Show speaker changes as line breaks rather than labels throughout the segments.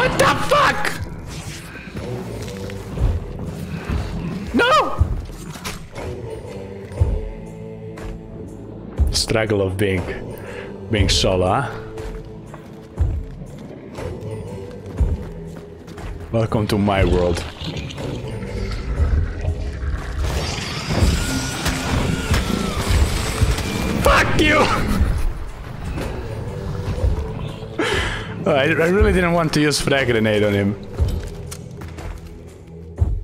What the fuck? No! Struggle of being being solo, huh? Welcome to my world. Fuck you! Oh, I, I really didn't want to use frag grenade on him.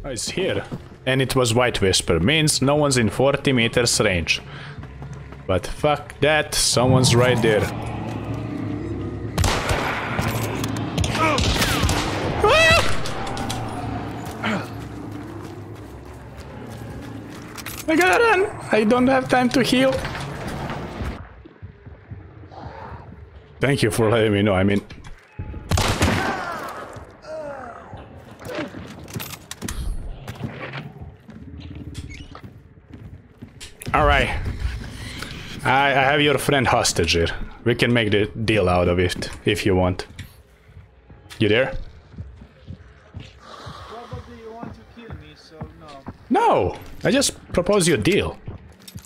Oh, it's here. And it was White Whisper. Means no one's in 40 meters range. But fuck that, someone's right there. Ah! I gotta run! I don't have time to heal. Thank you for letting me know, I mean... Alright. I, I have your friend hostage here. We can make the deal out of it, if you want. You there?
Probably you want to kill me, so no.
No! I just propose you a deal.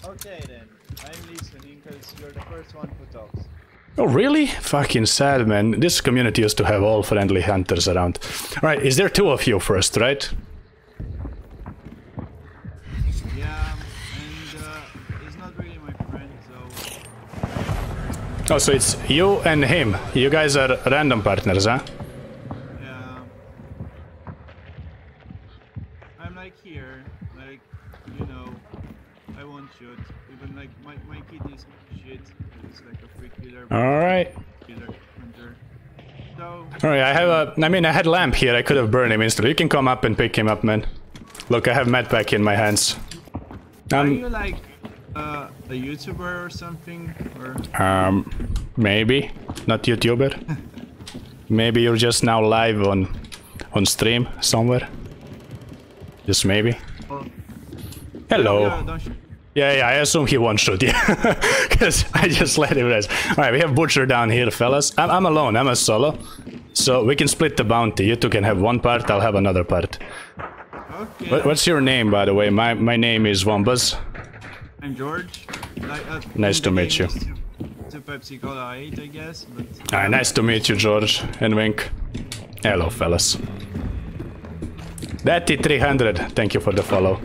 Okay then, I'm listening because you're the first one who talks.
Oh, really? Fucking sad, man. This community used to have all friendly hunters around. Alright, is there two of you first, right?
Yeah, and uh, he's not really my friend, so
Oh, so it's you and him. You guys are random partners, huh?
yeah. I'm like here, like you know, I won't shoot. Even like my my kid is shit. He's like a freak killer,
Alright.
So,
Alright, I have a... I mean, I had lamp here. I could have burned him instantly. You can come up and pick him up, man. Look, I have medpack in my hands.
are
Um,
you like uh, a YouTuber or something, or?
um, maybe. Not YouTuber. maybe you're just now live on on stream somewhere. Just maybe.
or
Hello.
Yeah.
Yeah, yeah, I assume he won't shoot, yeah. Because I just let him rest. Alright, we have Butcher down here, fellas. I'm, I'm alone, I'm a solo. So we can split the bounty. You two can have one part, I'll have another part.
Okay.
What, what's your name, by the way? My my name is Vombuz.
I'm George. Like, uh,
Nice to meet you.
is To, to Pepsi Cola 8, I guess. But
Ah, nice to meet you, George and Wink. Hello, fellas. Daddy 300, thank you for the follow.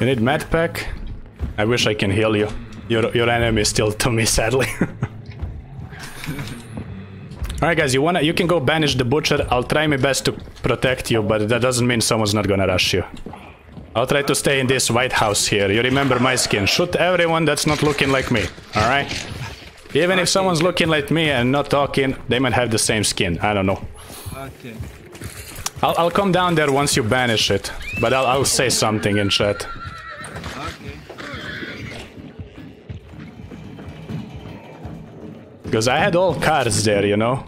You need med pack? I wish I can heal you. Your your enemy is still to me, sadly. Alright guys, you wanna you can go banish the butcher. I'll try my best to protect you, but that doesn't mean someone's not gonna rush you. I'll try to stay in this white house here. You remember my skin. Shoot everyone that's not looking like me. Alright? Even if someone's looking like me and not talking, they might have the same skin. I don't know.
okay.
I'll, I'll come down there once you banish it, but I'll, I'll say something in chat.
Okay.
Because I had all cars there, you know?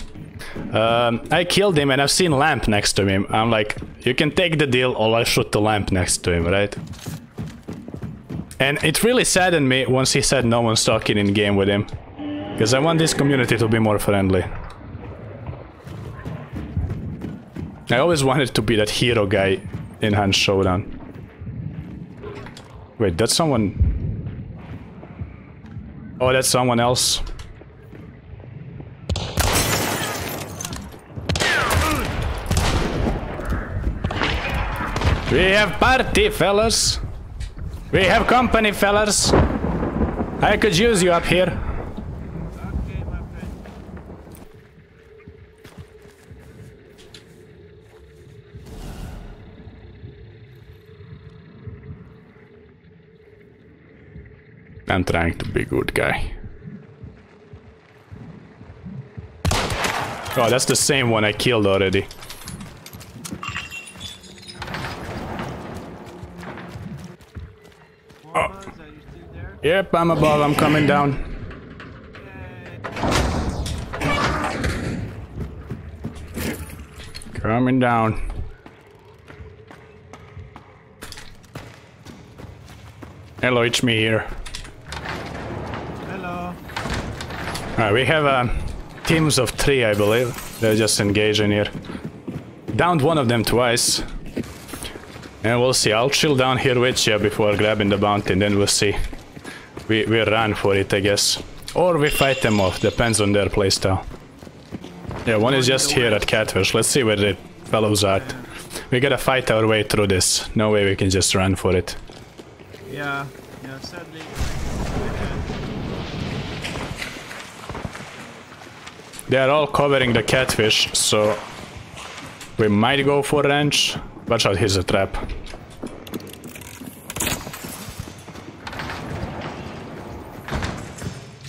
Um, I killed him and I've seen lamp next to him. I'm like, you can take the deal or I'll shoot the lamp next to him, right? And it really saddened me once he said no one's talking in game with him. Because I want this community to be more friendly. I always wanted to be that hero guy in Hunt Showdown. Wait, that's someone... Oh, that's someone else. We have party, fellas. We have company, fellas. I could use you up here. I'm trying to be good guy. Oh, that's the same one I killed already. Yep, I'm above, I'm coming down. Coming down. Hello, it's me here.
Hello.
Alright, we have uh, teams of three, I believe. They're just engaging here. Downed one of them twice. And we'll see. I'll chill down here with you before grabbing the bounty, and then we'll see. We, we run for it, I guess. Or we fight them off, depends on their playstyle. Yeah, one is just here at Catfish. Let's see where the fellows are. We gotta fight our way through this. No way we can just run for it.
Yeah, yeah, sadly.
They are all covering the catfish, so we might go for ranch. Watch out, here's a trap.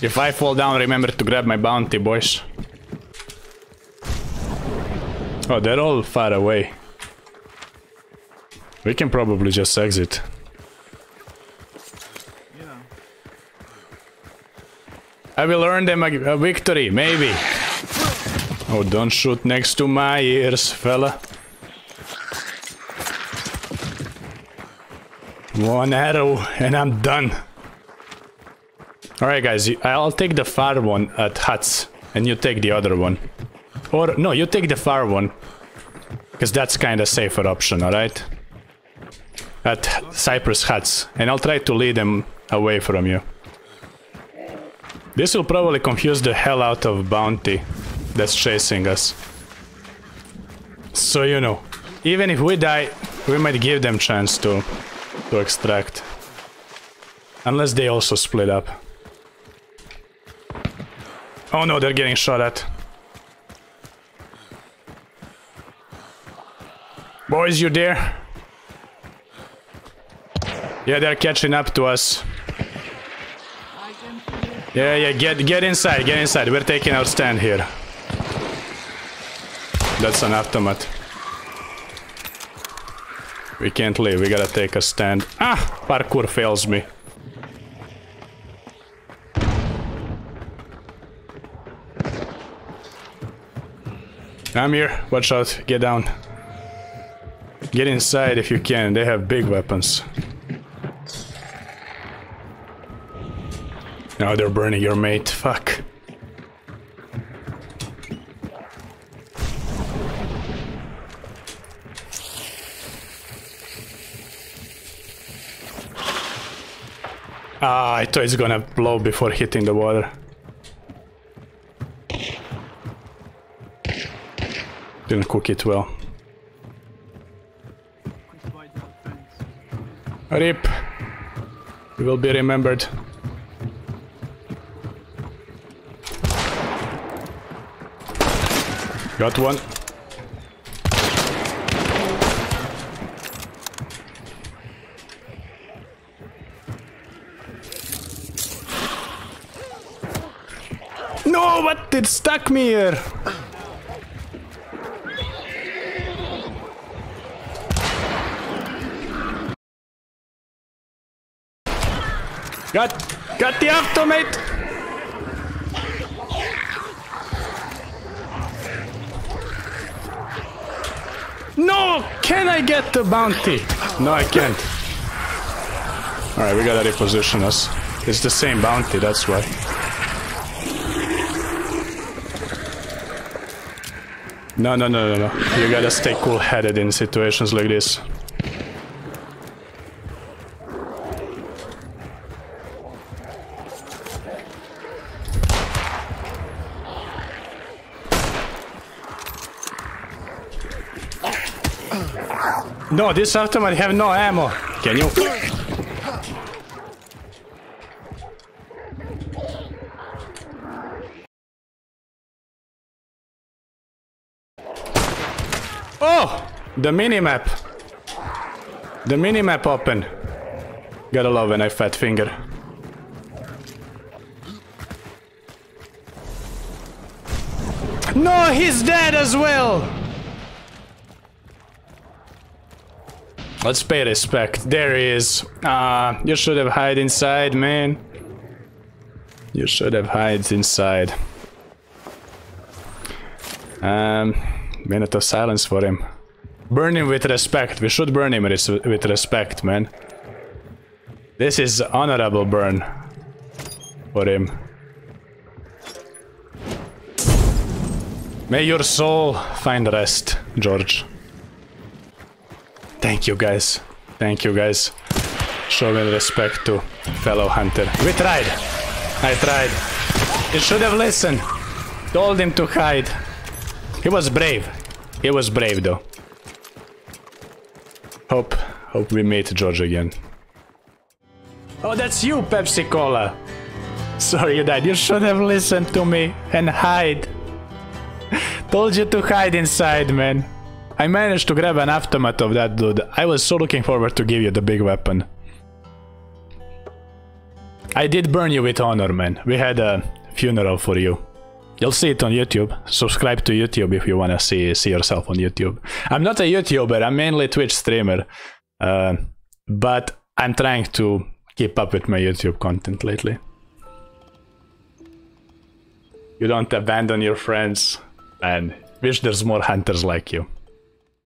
If I fall down, remember to grab my bounty, boys. Oh, they're all far away. We can probably just exit.
Yeah.
I will earn them a, a victory, maybe. Oh, don't shoot next to my ears, fella. One arrow and I'm done. Alright guys, I'll take the far one at huts and you take the other one. Or, no, you take the far one. Because that's kind of safer option, alright? At Cypress Huts. And I'll try to lead them away from you. This will probably confuse the hell out of Bounty that's chasing us. So you know, even if we die, we might give them chance to to extract. Unless they also split up. Oh no, they're getting shot at. Boys, you there? Yeah, they're catching up to us. Yeah, yeah, get get inside, get inside. We're taking our stand here. That's an automat. We can't leave, we gotta take a stand. Ah! Parkour fails me. I'm here, watch out, get down. Get inside if you can, they have big weapons. Now they're burning your mate, fuck. Ah, I thought it's gonna blow before hitting the water. Didn't cook it well. Rip. You will be remembered. Got one. No, what? It stuck me here. Got, got the automate. No! Can I get the bounty? No, I can't. Alright, we gotta reposition us. It's the same bounty, that's why. No, no, no, no, no. You gotta stay cool-headed in situations like this. No, this automatic have no ammo. Can you? Oh! The minimap. The minimap open. Gotta love when I fat finger. No, he's dead as well! Let's pay respect. There he is. Ah, you should have hide inside, man. You should have hide inside. Um, minute of silence for him. Burn him with respect. We should burn him res with respect, man. This is honorable burn for him. May your soul find rest, George. Thank you guys. Thank you guys. Showing respect to fellow hunter. We tried. I tried. You should have listened. Told him to hide. He was brave. He was brave though. Hope, hope we meet George again. Oh, that's you, Pepsi Cola. Sorry you died. You should have listened to me and hide. Told you to hide inside, man. I managed to grab an aftermath of that dude. I was so looking forward to give you the big weapon. I did burn you with honor, man. We had a funeral for you. You'll see it on YouTube. Subscribe to YouTube if you want to see see yourself on YouTube. I'm not a YouTuber. I'm mainly a Twitch streamer, uh, but I'm trying to keep up with my YouTube content lately. You don't abandon your friends, and wish there's more hunters like you.